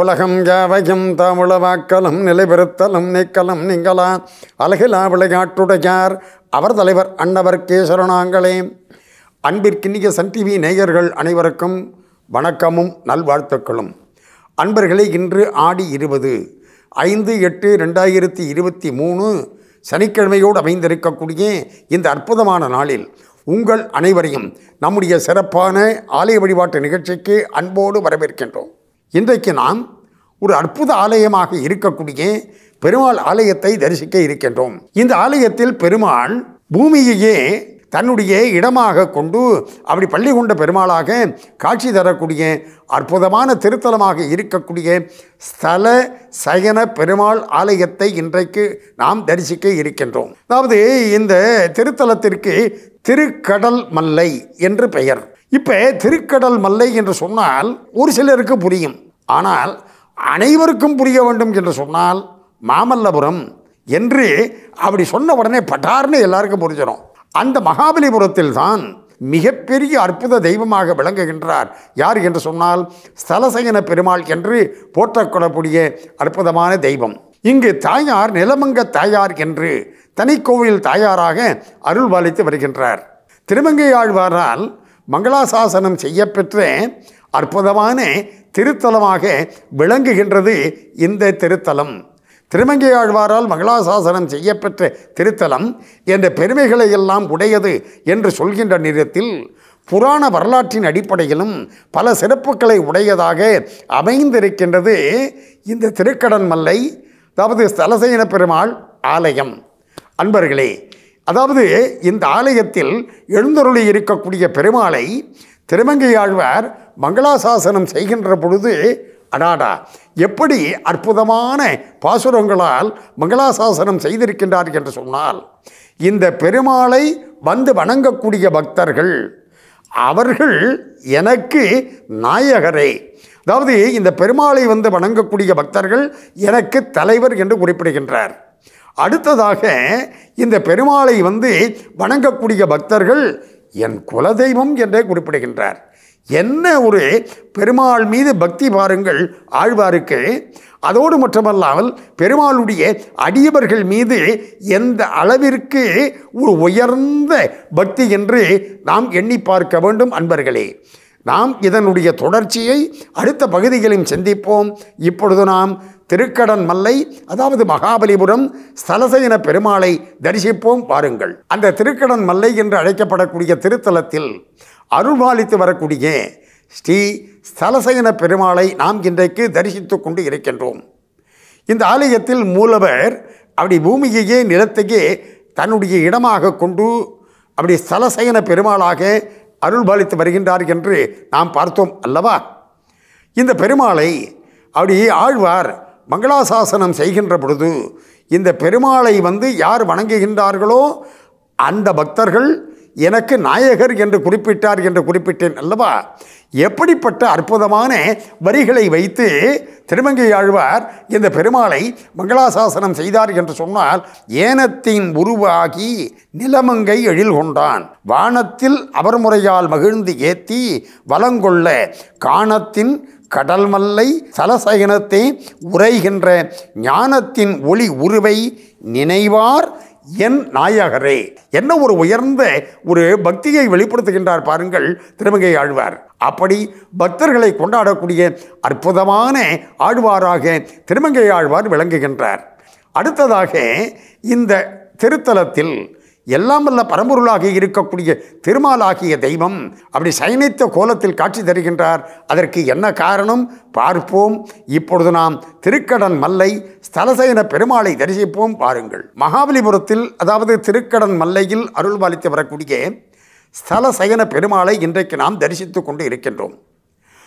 உலகம் யாவையும் தமிழவாக்கலும் நிலைபெறுத்தலும் நீக்கலும் நீங்களா? அழகிலா விளையாட்டுடையார். அவர் தலைவர் அன்னவர் கேசரணாங்களே அன்பிற்கினிய சன் டிவி நேயர்கள் அனைவருக்கும் வணக்கமும் நல்வாழ்த்துக்களும். அன்பர்களே இன்று ஆடி இருபது ஐந்து எட்டு ரெண்டாயிரத்தி இருபத்தி மூணு சனிக்கிழமையோடு அமைந்திருக்கக்கூடிய இந்த அற்புதமான நாளில் உங்கள் அனைவரையும் நம்முடைய சிறப்பான ஆலய வழிபாட்டு நிகழ்ச்சிக்கு அன்போடு வரவேற்கின்றோம். இன்றைக்கு நாம் ஒரு அற்புத ஆலயமாக இருக்கக்கூடிய பெருமாள் ஆலயத்தை தரிசிக்க இருக்கின்றோம். இந்த ஆலயத்தில் பெருமாள் பூமியையே தன்னுடைய இடமாக கொண்டு அப்படி பள்ளி கொண்ட பெருமாளாக காட்சி தரக்கூடிய அற்புதமான திருத்தலமாக இருக்கக்கூடிய ஸ்தல சயன பெருமாள் ஆலயத்தை இன்றைக்கு நாம் தரிசிக்க இருக்கின்றோம். அதாவது இந்த திருத்தலத்திற்கு திருக்கடல் மல்லை என்று பெயர். இப்போ திருக்கடல் மல்லை என்று சொன்னால் ஒரு சிலருக்கு புரியும். ஆனால் அனைவருக்கும் புரிய வேண்டும் என்று சொன்னால் மாமல்லபுரம் என்று அப்படி சொன்ன உடனே பட்டார்னு எல்லாருக்கும் புரிஞ்சிடும். அந்த மகாபலிபுரத்தில் தான் மிகப்பெரிய அற்புத தெய்வமாக விளங்குகின்றார். யார் என்று சொன்னால் ஸ்தலசயன பெருமாள் என்று போற்றக்கூடக்கூடிய அற்புதமான தெய்வம். இங்கு தாயார் நிலமங்க தாயார் என்று தனிக்கோவில் தாயாராக அருள்பாலித்து வருகின்றார். திருமங்கை ஆழ்வாரால் மங்களாசாசனம் செய்யப்பெற்ற அற்புதமான திருத்தலமாக விளங்குகின்றது இந்த திருத்தலம். திருமங்கை ஆழ்வாரால் மங்களாசாசனம் செய்யப்பெற்ற திருத்தலம் என்ற பெருமைகளை எல்லாம் உடையது என்று சொல்கின்ற நேரத்தில் புராண வரலாற்றின் அடிப்படையிலும் பல சிறப்புகளை உடையதாக அமைந்திருக்கின்றது இந்த திருக்கடன் மல்லை அதாவது ஸ்தலசயன பெருமாள் ஆலயம். அன்பர்களே அதாவது இந்த ஆலயத்தில் எழுந்தருளி இருக்கக்கூடிய பெருமாளை திருமங்கை ஆழ்வார் மங்களாசாசனம் செய்கின்ற பொழுது அடாடா எப்படி அற்புதமான பாசுரங்களால் மங்களாசாசனம் செய்திருக்கின்றார் என்று சொன்னால் இந்த பெருமாளை வந்து வணங்கக்கூடிய பக்தர்கள் அவர்கள் எனக்கு நாயகரே. அதாவது இந்த பெருமாளை வந்து வணங்கக்கூடிய பக்தர்கள் எனக்கு தலைவர் என்று குறிப்பிடுகின்றார். அடுத்ததாக இந்த பெருமாளை வந்து வணங்கக்கூடிய பக்தர்கள் என் குலதெய்வம் என்றே குறிப்பிடுகின்றார். என்ன ஒரு பெருமாள் மீது பக்தி பாருங்கள் ஆழ்வாருக்கு. அதோடு மட்டுமல்லாமல் பெருமாளுடைய அடியவர்கள் மீது எந்த அளவிற்கு ஒரு உயர்ந்த பக்தி என்று நாம் எண்ணி பார்க்க வேண்டும் அன்பர்களே. நாம் இதனுடைய தொடர்ச்சியை அடுத்த பகுதிகளையும் சந்திப்போம். இப்பொழுது நாம் திருக்கடன் மல்லை அதாவது மகாபலிபுரம் ஸ்தலசயன பெருமாளை தரிசிப்போம் வாருங்கள் அந்த திருக்கடன் மல்லை என்று அழைக்கப்படக்கூடிய திருத்தலத்தில் அருள்பாலித்து வரக்கூடிய ஸ்ரீ ஸ்தலசயன பெருமாளை நாம் இன்றைக்கு தரிசித்து கொண்டு இருக்கின்றோம். இந்த ஆலயத்தில் மூலவர் அப்படி பூமியையே நிலத்தையே தன்னுடைய இடமாக கொண்டு அப்படி ஸ்தலசயன பெருமாளாக அருள்பாலித்து வருகின்றார் என்று நாம் பார்த்தோம் அல்லவா? இந்த பெருமாளை அப்படி ஆழ்வார் மங்களாசாசனம் செய்கின்ற பொழுது இந்த பெருமாளை வந்து யார் வணங்குகின்றார்களோ அந்த பக்தர்கள் எனக்கு நாயகர் என்று குறிப்பிட்டார் என்று குறிப்பிட்டேன் அல்லவா? எப்படிப்பட்ட அற்புதமான வரிகளை வைத்து திருமங்கை ஆழ்வார் இந்த பெருமாளை மங்களாசாசனம் செய்தார் என்று சொன்னால் ஏனத்தின் உருவாகி நிலமங்கை எழில் கொண்டான். வானத்தில் அவர் முறையால் மகிழ்ந்து ஏத்தி வலங்கொள்ள காணத்தின் கடல் மல்லை சலசயனத்தை உரைகின்ற ஞானத்தின் ஒளி உருவை நினைவார் என் நாயகரே. என்ன ஒரு உயர்ந்த ஒரு பக்தியை வெளிப்படுத்துகின்றார் பாருங்கள் திருமங்கை ஆழ்வார். அப்படி பக்தர்களை கொண்டாடக்கூடிய அற்புதமான ஆழ்வாராக திருமங்கை ஆழ்வார் விளங்குகின்றார். அடுத்ததாக இந்த திருத்தலத்தில் எல்லாம் வல்ல பரம்பொருளாக இருக்கக்கூடிய திருமாலாகிய தெய்வம் அப்படி சயனித்த கோலத்தில் காட்சி தருகின்றார். அதற்கு என்ன காரணம்? பார்ப்போம். இப்பொழுது நாம் திருக்கடன் மல்லை ஸ்தலசயன பெருமாளை தரிசிப்போம். பாருங்கள். மகாபலிபுரத்தில் அதாவது திருக்கடன் மல்லையில் அருள்பாலித்து வரக்கூடிய ஸ்தல சயன பெருமாளை இன்றைக்கு நாம் தரிசித்து கொண்டு இருக்கின்றோம்.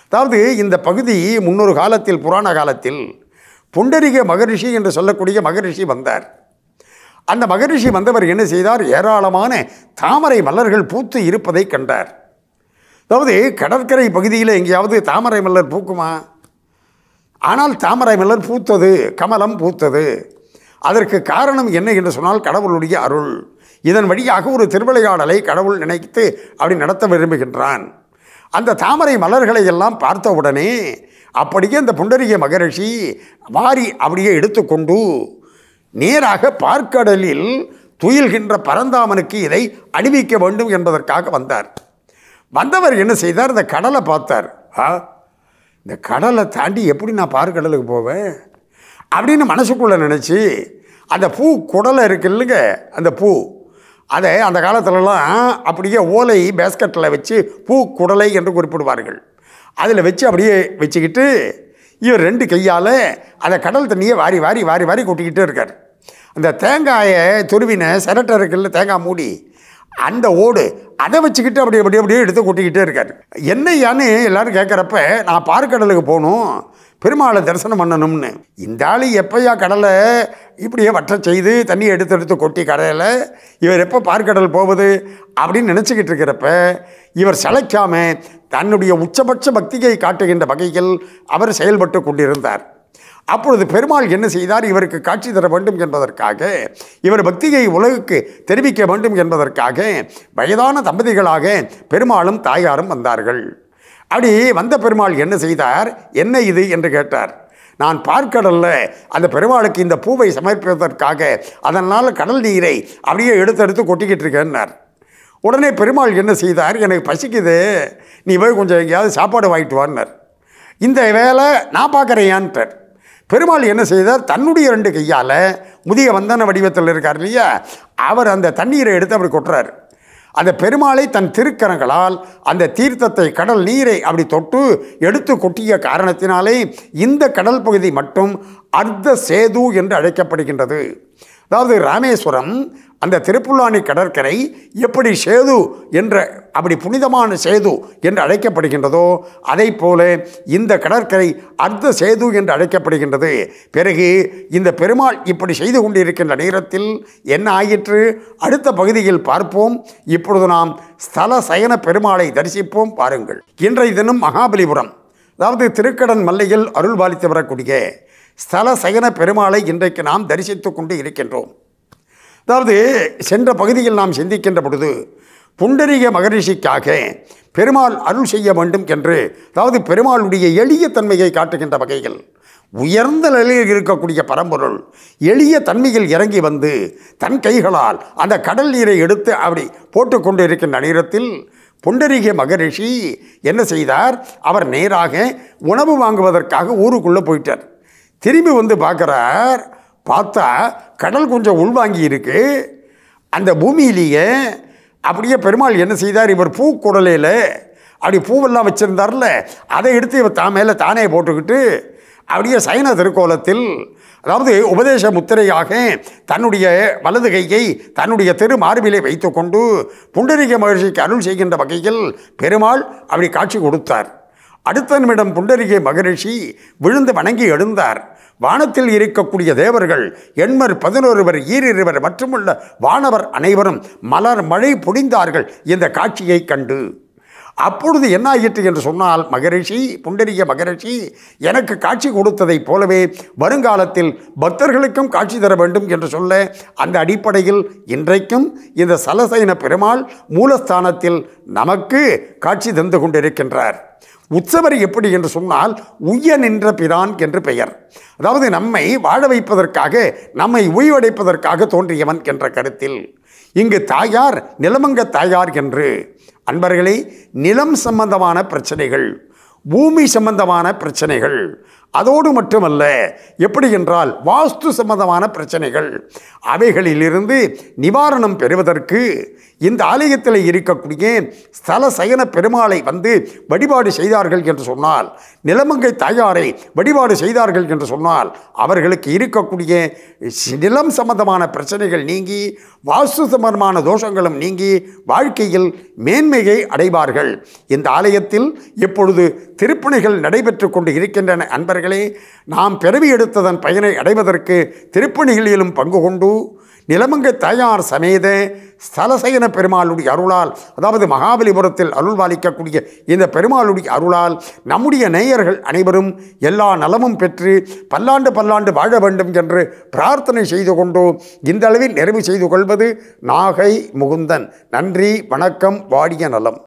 அதாவது இந்த பகுதி முன்னொரு காலத்தில் புராண காலத்தில் புண்டரிக மகரிஷி என்று சொல்லக்கூடிய மகரிஷி வந்தார். அந்த மகரிஷி வந்தவர் என்ன செய்தார்? ஏராளமான தாமரை மலர்கள் பூத்து இருப்பதை கண்டார். அதாவது கடற்கரை பகுதியில் எங்கேயாவது தாமரை மலர் பூக்குமா? ஆனால் தாமரை மலர் பூத்தது கமலம் பூத்தது. அதற்கு காரணம் என்ன என்று சொன்னால் கடவுளுடைய அருள். இதன் வழியாக ஒரு திருவிளையாடலை கடவுள் நினைத்து அப்படி நடத்த விரும்புகின்றான். அந்த தாமரை மலர்களை எல்லாம் பார்த்தவுடனே அப்படியே அந்த புண்டரிய மகரிஷி வாரி அப்படியே எடுத்துக்கொண்டு நேராக பார்க்கடலில் துயில்கின்ற பரந்தாமனுக்கு இதை அணிவிக்க வேண்டும் என்பதற்காக வந்தார். வந்தவர் என்ன செய்தார்? இந்த கடலை பார்த்தார். ஆ இந்த கடலை தாண்டி எப்படி நான் பார்க்கடலுக்கு போவேன்? அப்படின்னு மனசுக்குள்ளே நினச்சி அந்த பூ குடலை இருக்கு இல்லைங்க அந்த பூ அதை அந்த காலத்துலலாம் அப்படியே ஓலை பேஸ்கட்டில் வச்சு பூ குடலை என்று குறிப்பிடுவார்கள். அதில் வச்சு அப்படியே வச்சுக்கிட்டு இவர் ரெண்டு கையால் அந்த கடல் தண்ணியை வாரி வாரி வாரி வாரி கொட்டிக்கிட்டே இருக்கார். அந்த தேங்காயை துருவின சிரட்டை இருக்குல்ல தேங்காய் மூடி அந்த ஓடு அதை வச்சுக்கிட்டு அப்படி அப்படி அப்படியே எடுத்து கொட்டிக்கிட்டே இருக்கார். என்னையான்னு எல்லோரும் கேட்குறப்ப நான் பார்க்கடலுக்கு போகணும் பெருமாளை தரிசனம் பண்ணணும்னு. இந்த ஆள் எப்பயா கடலை இப்படியே வற்ற செய்து தண்ணியை எடுத்து எடுத்து கொட்டி கடையில் இவர் எப்போ பார்க்கடல் போகுது அப்படின்னு நினச்சிக்கிட்டு இருக்கிறப்ப இவர் சிலைக்காமல் தன்னுடைய உச்சபட்ச பக்தியை காட்டுகின்ற வகையில் அவர் செயல்பட்டு கொண்டிருந்தார். அப்பொழுது பெருமாள் என்ன செய்தார்? இவருக்கு காட்சி தர வேண்டும் என்பதற்காக இவர் பக்தியை உலகுக்கு தெரிவிக்க வேண்டும் என்பதற்காக வயதான தம்பதிகளாக பெருமாளும் தாயாரும் வந்தார்கள். அப்படி வந்த பெருமாள் என்ன செய்தார்? என்ன இது? என்று கேட்டார். நான் பார்க்கடல்ல அந்த பெருமாளுக்கு இந்த பூவை சமர்ப்பிப்பதற்காக அதனால் கடல் நீரை அப்படியே எடுத்து எடுத்து கொட்டிக்கிட்டு இருக்கேன்னார். உடனே பெருமாள் என்ன செய்தார்? எனக்கு பசிக்குது. நீ போய் கொஞ்சம் எங்கேயாவது சாப்பாடு வாங்கிட்டு வான்னார். இந்த வேலை நான் பார்க்குறேயான்ட்டார். பெருமாள் என்ன செய்தார்? தன்னுடைய ரெண்டு கையால் முதிய வந்தன வடிவத்தில் இருக்கார் இல்லையா? அவர் அந்த தண்ணீரை எடுத்து அப்படி கொட்டுறார். அந்த பெருமாளை தன் திருக்கரங்களால் அந்த தீர்த்தத்தை கடல் நீரை அப்படி தொட்டு எடுத்து கொட்டிய காரணத்தினாலே இந்த கடல் பகுதி மட்டும் அர்த்த சேது என்று அழைக்கப்படுகின்றது. அதாவது ராமேஸ்வரம் அந்த திருப்புல்லானி கடற்கரை எப்படி சேது என்ற அப்படி புனிதமான சேது என்று அழைக்கப்படுகின்றதோ அதை போல இந்த கடற்கரை அர்த்த சேது என்று அழைக்கப்படுகின்றது. பிறகு இந்த பெருமாள் இப்படி செய்து கொண்டிருக்கின்ற நேரத்தில் என்ன ஆயிற்று? அடுத்த பகுதியில் பார்ப்போம். இப்பொழுது நாம் ஸ்தல சயன பெருமாளை தரிசிப்போம் பாருங்கள். இன்றைய தினம் மகாபலிபுரம் அதாவது திருக்கடன் மல்லையில் அருள் பாலித்து வரக்கூடிய ஸ்தல சயன பெருமாளை இன்றைக்கு நாம் தரிசித்து கொண்டு இருக்கின்றோம். அதாவது சென்ற பகுதியில் நாம் சிந்திக்கின்ற பொழுது புண்டரீக மகரிஷிக்காக பெருமாள் அருள் செய்ய வேண்டும் என்று அதாவது பெருமாளுடைய எளிய தன்மையை காட்டுகின்ற வகையில் உயர்ந்த நிலையில் இருக்கக்கூடிய பரம்பொருள் எளிய தன்மையில் இறங்கி வந்து தன் கைகளால் அந்த கடல் நீரை எடுத்து அப்படி போட்டுக்கொண்டு இருக்கின்ற நேரத்தில் புண்டரீக மகரிஷி என்ன செய்தார்? அவர் நேராக உணவு வாங்குவதற்காக ஊருக்குள்ளே போயிட்டார். திரும்பி வந்து பார்க்குறார். பார்த்தா கடல் கொஞ்சம் உள்வாங்கி இருக்கு. அந்த பூமியிலேயே அப்படியே பெருமாள் என்ன செய்தார்? இவர் பூ குடலையில் அப்படி பூவெல்லாம் வச்சுருந்தார்ல அதை எடுத்து இவர் தான் மேலே தானே போட்டுக்கிட்டு அப்படியே சைன திருக்கோலத்தில் அதாவது உபதேச முத்திரையாக தன்னுடைய வலது கையை தன்னுடைய திரு மார்பிலே வைத்துக்கொண்டு புண்டரிக மகிழ்ச்சிக்கு அருள் செய்கின்ற வகையில் பெருமாள் அப்படி காட்சி கொடுத்தார். அடுத்த நிமிடம் புண்டரிகை மகரிஷி விழுந்து வணங்கி எழுந்தார். வானத்தில் இருக்கக்கூடிய தேவர்கள் எண்மர் பதினொருவர் ஈரிருவர் மற்றுமுள்ள வானவர் அனைவரும் மலர் மழை பொழிந்தார்கள். இந்த காட்சியை கண்டு அப்பொழுது என்ன ஆயிற்று என்று சொன்னால் மகரிஷி புண்டரிக மகரிஷி எனக்கு காட்சி கொடுத்ததைப் போலவே வருங்காலத்தில் பக்தர்களுக்கும் காட்சி தர வேண்டும் என்று சொல்ல அந்த அடிப்படையில் இன்றைக்கும் இந்த சலசைன பெருமாள் மூலஸ்தானத்தில் நமக்கு காட்சி தந்து கொண்டிருக்கின்றார். உற்சவர் எப்படி என்று சொன்னால் உய்ய நின்ற பிரான் என்று பெயர். அதாவது நம்மை வாழ வைப்பதற்காக நம்மை உய்வடைப்பதற்காக தோன்றியவன் என்ற கருத்தில் இங்கு தாயார் நிலமங்க தாயார் என்று அன்பர்களே நிலம் சம்பந்தமான பிரச்சனைகள். பூமி சம்பந்தமான பிரச்சனைகள். அதோடு மட்டுமல்ல எப்படி என்றால் வாஸ்து சம்பந்தமான பிரச்சனைகள். அவைகளிலிருந்து நிவாரணம் பெறுவதற்கு இந்த ஆலயத்தில் இருக்கக்கூடிய ஸ்தல சயன பெருமாளை வந்து வழிபாடு செய்தார்கள் என்று சொன்னால் நிலமங்கை தாயாரை வழிபாடு செய்தார்கள் என்று சொன்னால் அவர்களுக்கு இருக்கக்கூடிய நிலம் சம்பந்தமான பிரச்சனைகள் நீங்கி வாஸ்து சம்பந்தமான தோஷங்களும் நீங்கி வாழ்க்கையில் மேன்மையை அடைவார்கள். இந்த ஆலயத்தில் இப்பொழுது திருப்பணிகள் நடைபெற்று கொண்டு இருக்கின்றன. அன்பர்களே நாம் பிறவி எடுத்ததன் பயனை அடைவதற்கு திருப்பணிகளிலும் பங்கு கொண்டு நிலமங்க தாயார் சமேத ஸ்தலசயன பெருமாளுடைய அருளால் அதாவது மகாபலிபுரத்தில் அருள்வாளிக்கக்கூடிய இந்த பெருமாளுடைய அருளால் நம்முடைய நேயர்கள் அனைவரும் எல்லா நலமும் பெற்று பல்லாண்டு பல்லாண்டு வாழ வேண்டும் என்று பிரார்த்தனை செய்து கொண்டு இந்த அளவில் நிறைவு செய்து கொள்வது நாகை முகுந்தன். நன்றி வணக்கம் வாடிய நலம்.